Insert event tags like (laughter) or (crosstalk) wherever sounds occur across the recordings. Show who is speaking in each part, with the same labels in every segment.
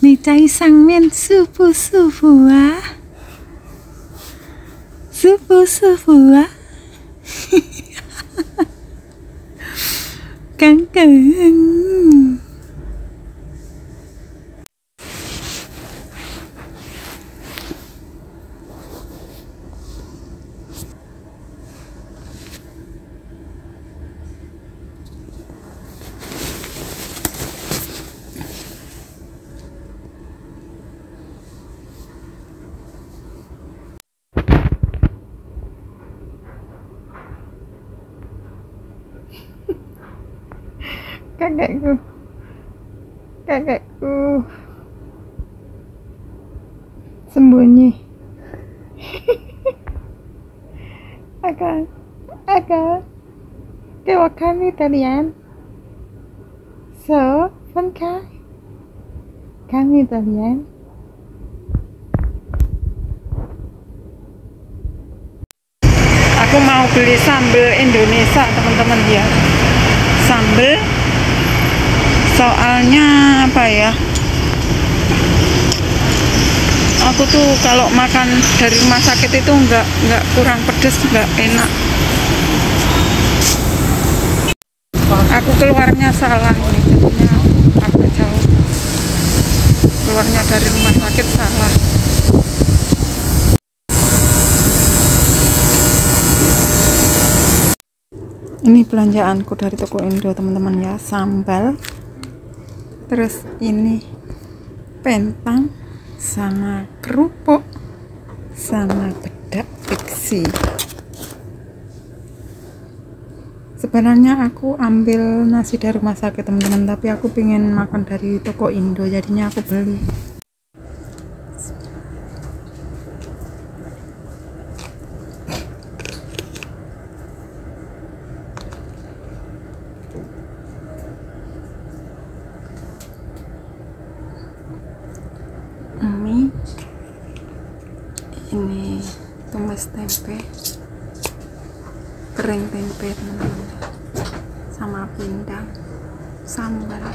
Speaker 1: 你在上面舒不舒服啊？舒不舒服啊？哈哈哈 kakekku kakekku sembunyi. (laughs) Akan akan. Kêu kami Italian so fun kai kami Italian aku mau beli sambal Indonesia teman-teman ya soalnya apa ya? Aku tuh kalau makan dari rumah sakit itu nggak nggak kurang pedes nggak enak. Aku keluarnya salah ini jadinya agak jauh. Keluarnya dari rumah sakit salah. Ini belanjaanku dari toko Indo teman-teman ya sambal terus ini pentang sama kerupuk sama bedak pixi sebenarnya aku ambil nasi dari rumah sakit teman-teman tapi aku pengen makan dari toko Indo jadinya aku beli ini tumis tempe kering tempe teman-teman. Sama pindang sambal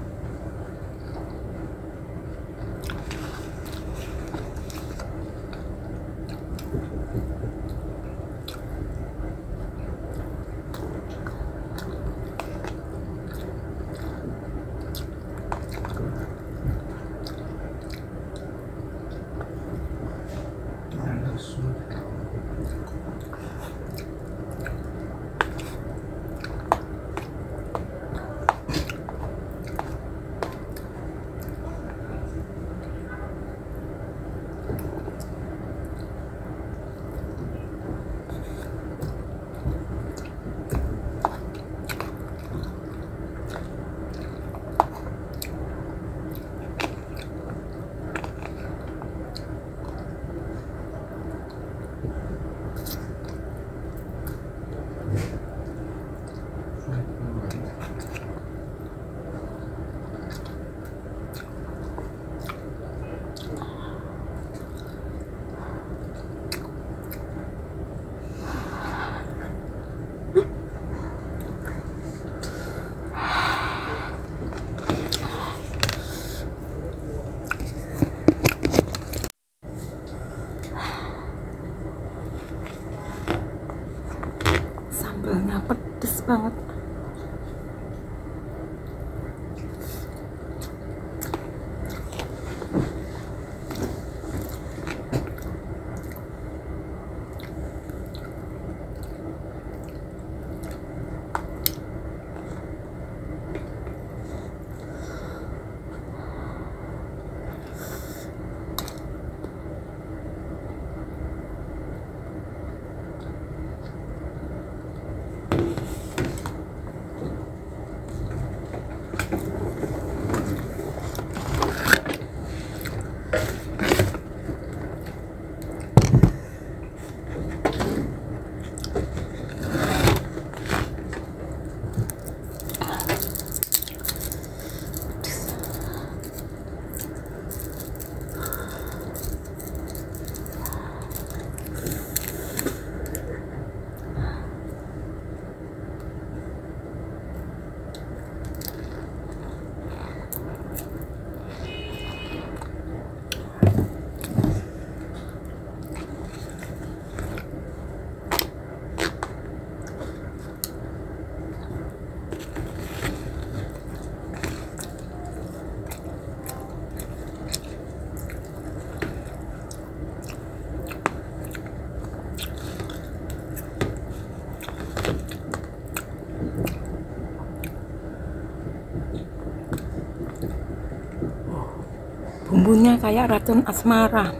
Speaker 1: bumbunya kayak racun asmara.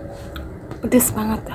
Speaker 1: Pedes banget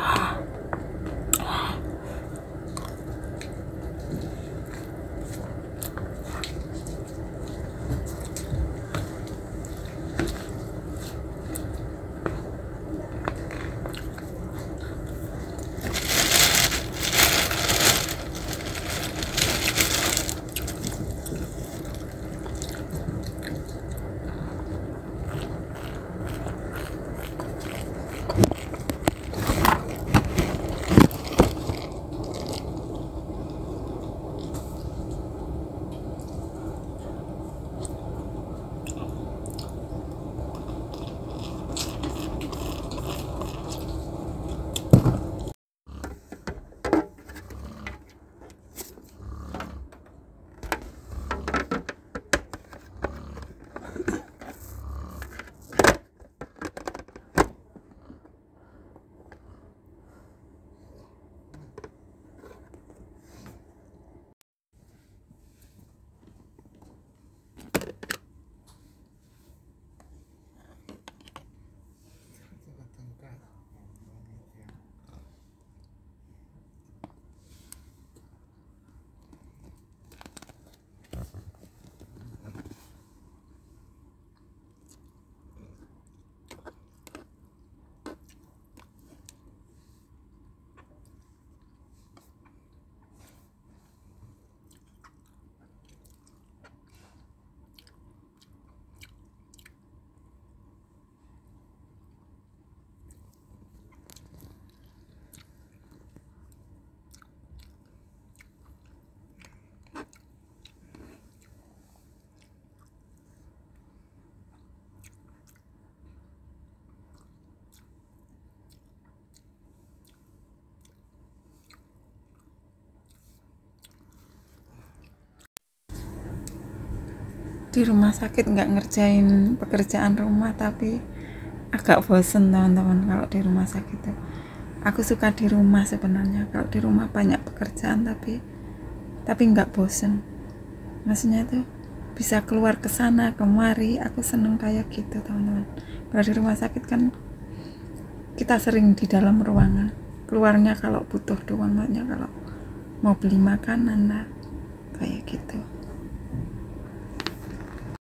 Speaker 1: di rumah sakit nggak ngerjain pekerjaan rumah tapi agak bosen teman-teman kalau di rumah sakit tuh aku suka di rumah sebenarnya kalau di rumah banyak pekerjaan tapi tapi nggak bosen. Maksudnya tuh bisa keluar ke sana kemari aku seneng kayak gitu teman-teman. Kalau di rumah sakit kan kita sering di dalam ruangan. Keluarnya kalau butuh doang makanya kalau mau beli makanan lah kayak gitu